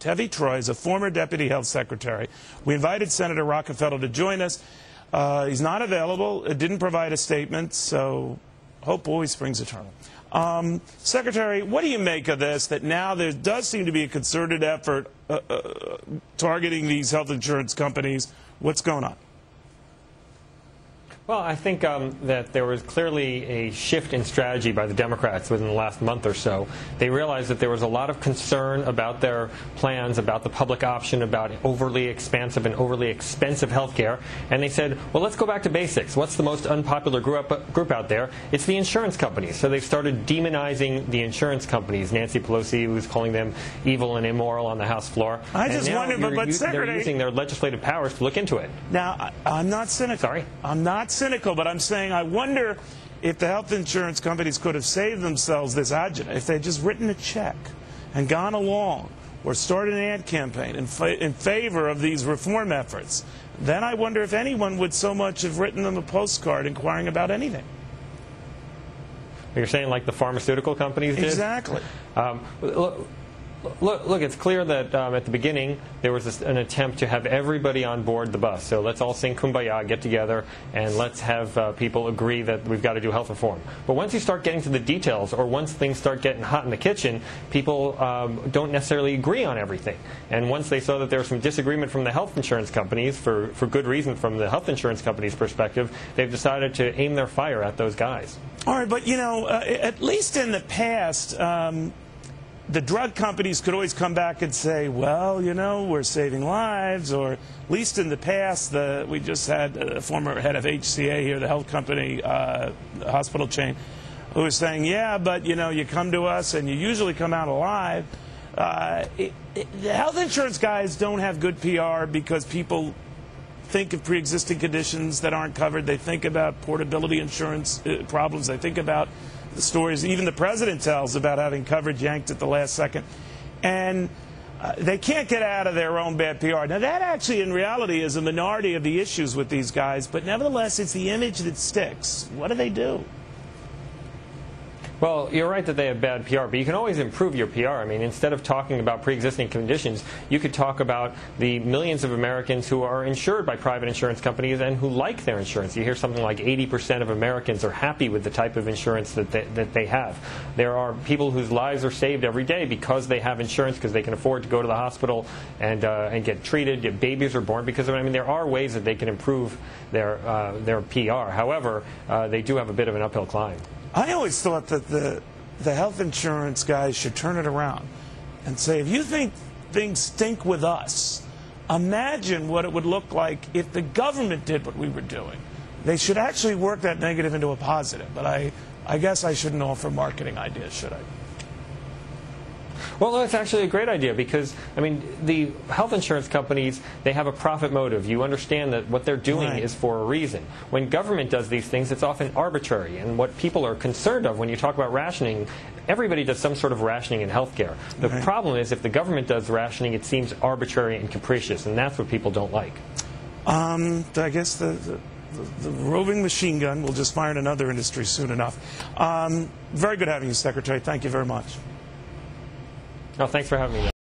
Tevi Troy is a former deputy health secretary. We invited Senator Rockefeller to join us. Uh, he's not available. It didn't provide a statement, so hope always springs eternal. Um, Secretary, what do you make of this? That now there does seem to be a concerted effort uh, uh, targeting these health insurance companies. What's going on? Well, I think um, that there was clearly a shift in strategy by the Democrats within the last month or so. They realized that there was a lot of concern about their plans, about the public option, about overly expansive and overly expensive health care. And they said, well, let's go back to basics. What's the most unpopular group, group out there? It's the insurance companies. So they've started demonizing the insurance companies. Nancy Pelosi was calling them evil and immoral on the House floor. I just wonder, but, but they're using their legislative powers to look into it. Now, I, am not cynical. Sorry? I'm not cynical, but I'm saying I wonder if the health insurance companies could have saved themselves this agita if they'd just written a check and gone along or started an ad campaign in, fa in favor of these reform efforts. Then I wonder if anyone would so much have written them a postcard inquiring about anything. You're saying like the pharmaceutical companies did? Exactly. Um, look, Look, look, it's clear that um, at the beginning there was an attempt to have everybody on board the bus. So let's all sing kumbaya, get together, and let's have uh, people agree that we've got to do health reform. But once you start getting to the details, or once things start getting hot in the kitchen, people um, don't necessarily agree on everything. And once they saw that there was some disagreement from the health insurance companies, for, for good reason from the health insurance companies' perspective, they've decided to aim their fire at those guys. All right, but you know, uh, at least in the past, um the drug companies could always come back and say, well, you know, we're saving lives, or at least in the past, the, we just had a former head of HCA here, the health company, uh, hospital chain, who was saying, yeah, but, you know, you come to us and you usually come out alive. Uh, it, it, the health insurance guys don't have good PR because people think of pre-existing conditions that aren't covered. They think about portability insurance uh, problems. They think about the stories even the president tells about having coverage yanked at the last second. And uh, they can't get out of their own bad PR. Now, that actually, in reality, is a minority of the issues with these guys, but nevertheless, it's the image that sticks. What do they do? Well, you're right that they have bad PR, but you can always improve your PR. I mean, instead of talking about pre-existing conditions, you could talk about the millions of Americans who are insured by private insurance companies and who like their insurance. You hear something like 80% of Americans are happy with the type of insurance that they, that they have. There are people whose lives are saved every day because they have insurance, because they can afford to go to the hospital and, uh, and get treated. Babies are born because of it. I mean, there are ways that they can improve their, uh, their PR. However, uh, they do have a bit of an uphill climb. I always thought that the, the health insurance guys should turn it around and say, if you think things stink with us, imagine what it would look like if the government did what we were doing. They should actually work that negative into a positive. But I, I guess I shouldn't offer marketing ideas, should I? Well, that's actually a great idea because, I mean, the health insurance companies, they have a profit motive. You understand that what they're doing right. is for a reason. When government does these things, it's often arbitrary. And what people are concerned of when you talk about rationing, everybody does some sort of rationing in healthcare. The right. problem is if the government does rationing, it seems arbitrary and capricious, and that's what people don't like. Um, I guess the, the the, the, roving machine gun will just fire in another industry soon enough. Um, very good having you, Secretary. Thank you very much. No, thanks for having me.